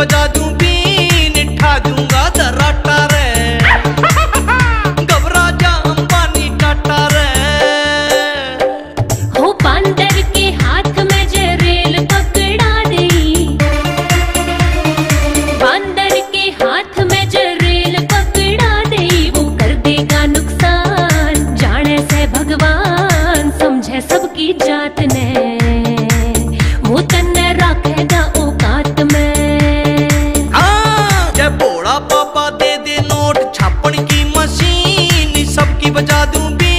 बजा दूँ बीन ठा दूँगा दराटा रे घबरा जा, अंबानी टाटा रे। हो बंदर के हाथ में जे रेल पकड़ा दे बंदर के हाथ में जे रेल पकड़ा दे वो कर देगा नुकसान। जाने से भगवान, समझे सबकी जात ने। बजा दूँ